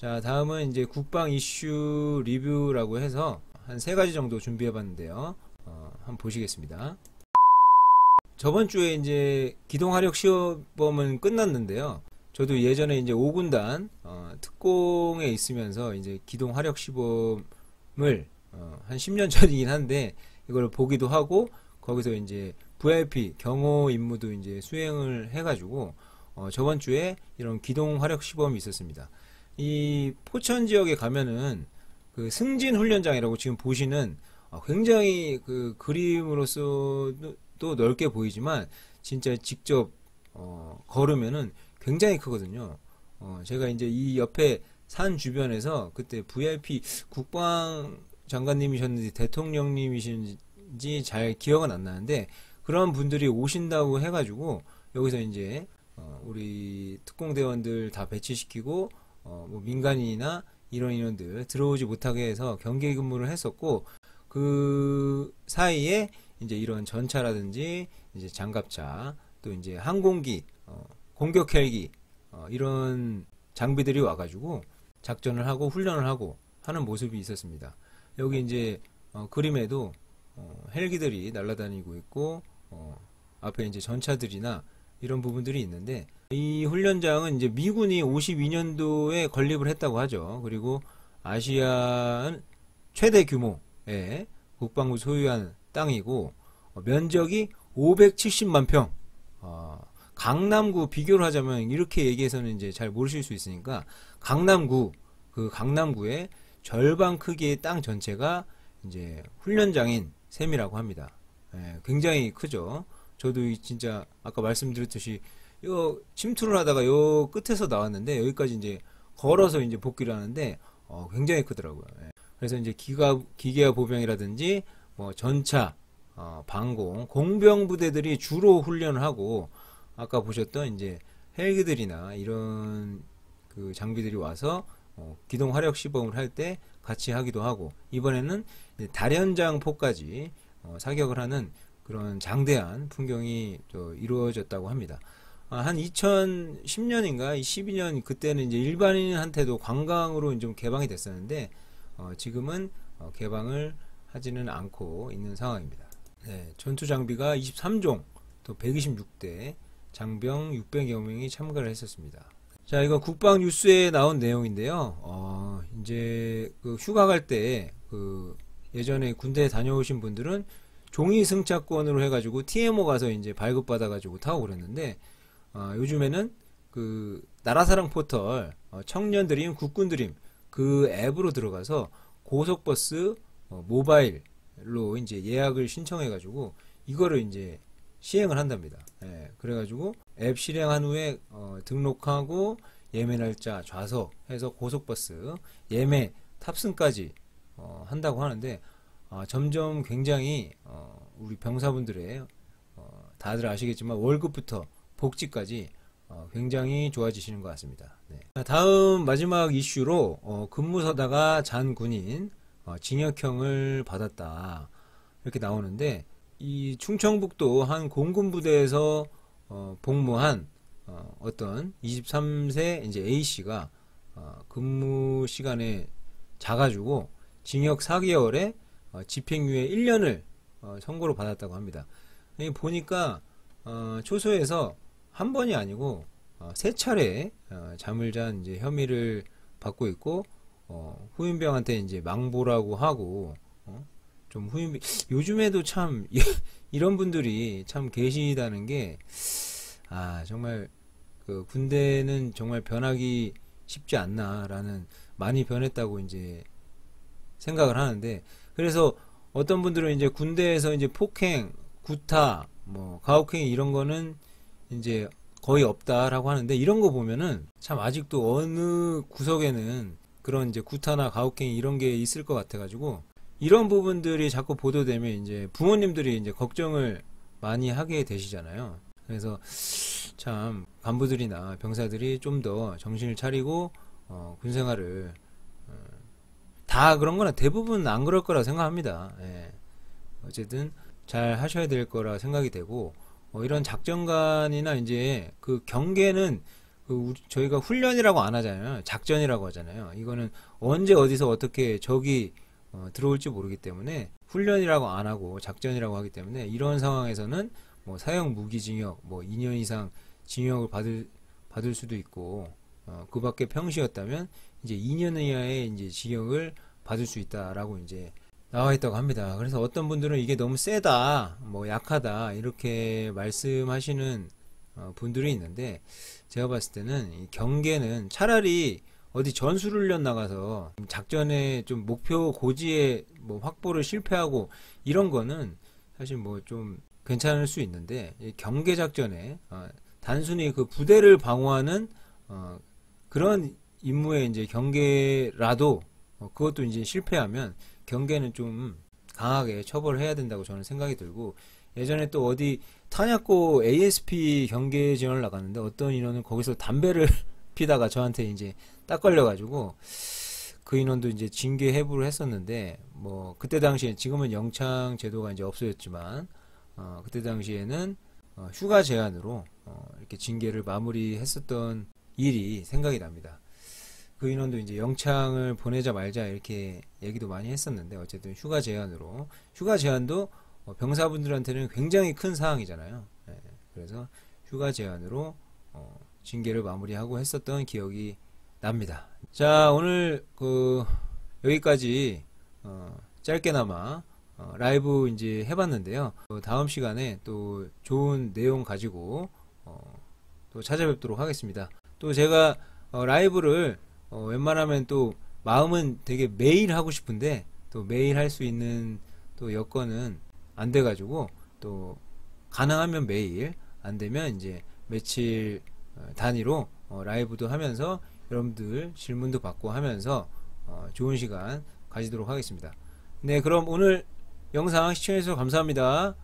자, 다음은 이제 국방 이슈 리뷰라고 해서 한 세 가지 정도 준비해 봤는데요. 어, 한번 보시겠습니다. 저번 주에 이제 기동 화력 시험은 끝났는데요. 저도 예전에 이제 5군단 어, 특공에 있으면서 이제 기동 화력 시범을 어, 한 10년 전이긴 한데 이걸 보기도 하고 거기서 이제 VIP 경호 임무도 이제 수행을 해가지고 어, 저번 주에 이런 기동 화력 시범이 있었습니다. 이 포천 지역에 가면은 그 승진 훈련장이라고 지금 보시는 어, 굉장히 그 그림으로서도 또 넓게 보이지만 진짜 직접 어, 걸으면은 굉장히 크거든요. 어, 제가 이제 이 옆에 산 주변에서 그때 VIP 국방 장관님이셨는지 대통령님이신지 잘 기억은 안 나는데 그런 분들이 오신다고 해가지고 여기서 이제 어, 우리 특공대원들 다 배치시키고 어, 뭐 민간인이나 이런 인원들 들어오지 못하게 해서 경계 근무를 했었고 그 사이에 이제 이런 전차라든지 이제 장갑차 또 이제 항공기 어, 공격 헬기 어, 이런 장비들이 와가지고 작전을 하고 훈련을 하고 하는 모습이 있었습니다. 여기 이제 어, 그림에도 어, 헬기들이 날아다니고 있고 어, 앞에 이제 전차들이나 이런 부분들이 있는데 이 훈련장은 이제 미군이 52년도에 건립을 했다고 하죠. 그리고 아시아는 최대 규모의 국방부 소유한 땅이고 어, 면적이 570만 평. 어, 강남구 비교를 하자면 이렇게 얘기해서는 이제 잘 모르실 수 있으니까 강남구 그 강남구의 절반 크기의 땅 전체가 이제 훈련장인 셈이라고 합니다. 예, 굉장히 크죠. 저도 이 진짜 아까 말씀드렸듯이 요 침투를 하다가 요 끝에서 나왔는데 여기까지 이제 걸어서 이제 복귀를 하는데 어, 굉장히 크더라고요. 예. 그래서 이제 기가 기계화 보병이라든지 뭐 전차, 어, 방공, 공병 부대들이 주로 훈련을 하고 아까 보셨던 이제 헬기들이나 이런 그 장비들이 와서 어, 기동 화력 시범을 할 때 같이 하기도 하고 이번에는 다련장 포까지 어, 사격을 하는 그런 장대한 풍경이 또 이루어졌다고 합니다. 아, 한 2010년인가 12년 그때는 이제 일반인한테도 관광으로 좀 개방이 됐었는데 어, 지금은 어, 개방을 하지는 않고 있는 상황입니다. 네, 전투 장비가 23종 또 126대 장병 600여 명이 참가를 했었습니다. 자, 이거 국방 뉴스에 나온 내용인데요. 어, 이제 그 휴가 갈 때 그 예전에 군대 다녀오신 분들은 종이 승차권으로 해가지고 TMO 가서 이제 발급받아가지고 타고 그랬는데 어, 요즘에는 그 나라사랑 포털 어, 청년드림 국군드림 그 앱으로 들어가서 고속버스 어, 모바일로 이제 예약을 신청해 가지고 이거를 이제 시행을 한답니다. 예, 그래가지고 앱 실행한 후에 어, 등록하고 예매 날짜, 좌석 해서 고속버스 예매 탑승까지 어, 한다고 하는데 어, 점점 굉장히 어, 우리 병사분들의 어, 다들 아시겠지만 월급부터 복지까지 어, 굉장히 좋아지시는 것 같습니다. 네. 다음 마지막 이슈로 어, 근무 서다가 잔 군인 어, 징역형을 받았다 이렇게 나오는데 이 충청북도 한 공군부대에서 어, 복무한 어, 어떤 23세 이제 A 씨가 어, 근무 시간에 자가지고 징역 4개월에 어, 집행유예 1년을 어, 선고를 받았다고 합니다. 보니까 어, 초소에서 한 번이 아니고 어, 세 차례 어, 잠을 잔 이제 혐의를 받고 있고 어, 후임병한테 이제 망보라고 하고 어, 좀 후임 요즘에도 참 이런 분들이 참 계시다는 게 아 정말 그 군대는 정말 변하기 쉽지 않나라는 많이 변했다고 이제 생각을 하는데 그래서 어떤 분들은 이제 군대에서 이제 폭행, 구타, 뭐 가혹행위 이런 거는 이제 거의 없다라고 하는데 이런 거 보면은 참 아직도 어느 구석에는 그런 이제 구타나 가혹행위 이런 게 있을 것 같아가지고 이런 부분들이 자꾸 보도되면 이제 부모님들이 이제 걱정을 많이 하게 되시잖아요. 그래서 참 간부들이나 병사들이 좀 더 정신을 차리고 어, 군 생활을 어, 다 그런 거나 대부분 안 그럴 거라 생각합니다. 예. 어쨌든 잘 하셔야 될 거라 생각이 되고 어, 이런 작전관이나 이제 그 경계는 그 우리- 저희가 훈련이라고 안 하잖아요. 작전이라고 하잖아요. 이거는 언제 어디서 어떻게 적이 어, 들어올지 모르기 때문에 훈련이라고 안 하고 작전이라고 하기 때문에 이런 상황에서는 뭐 사형 무기징역 뭐 2년 이상 징역을 받을 받을 수도 있고 어, 그밖에 평시였다면 이제 2년 이하의 이제 징역을 받을 수 있다라고 이제 나와 있다고 합니다. 그래서 어떤 분들은 이게 너무 세다, 뭐 약하다 이렇게 말씀하시는 어, 분들이 있는데 제가 봤을 때는 이 경계는 차라리 어디 전술훈련 나가서 작전에 좀 목표 고지에 뭐 확보를 실패하고 이런 거는 사실 뭐 좀 괜찮을 수 있는데 이 경계 작전에 어, 단순히 그 부대를 방어하는 어, 그런 임무에 이제 경계라도 어, 그것도 이제 실패하면 경계는 좀 강하게 처벌을 해야 된다고 저는 생각이 들고 예전에 또 어디 탄약고 ASP 경계 지원을 나갔는데 어떤 인원은 거기서 담배를 피다가 저한테 이제 딱 걸려가지고 그 인원도 이제 징계 해부를 했었는데 뭐 그때 당시에 지금은 영창 제도가 이제 없어졌지만 어 그때 당시에는 어 휴가 제한으로 어 이렇게 징계를 마무리했었던 일이 생각이 납니다. 그 인원도 이제 영창을 보내자 말자 이렇게 얘기도 많이 했었는데 어쨌든 휴가 제한으로 휴가 제한도 어, 병사분들한테는 굉장히 큰 사항이잖아요. 예, 그래서 휴가 제한으로 어, 징계를 마무리하고 했었던 기억이 납니다. 자 오늘 그 여기까지 어, 짧게나마 어, 라이브 이제 해봤는데요. 어, 다음 시간에 또 좋은 내용 가지고 어, 또 찾아뵙도록 하겠습니다. 또 제가 어, 라이브를 어, 웬만하면 또 마음은 되게 매일 하고 싶은데 또 매일 할 수 있는 또 여건은 안 돼가지고 또 가능하면 매일 안 되면 이제 며칠 어, 단위로 어, 라이브도 하면서 여러분들 질문도 받고 하면서 어, 좋은 시간 가지도록 하겠습니다. 네, 그럼 오늘 영상 시청해주셔서 감사합니다.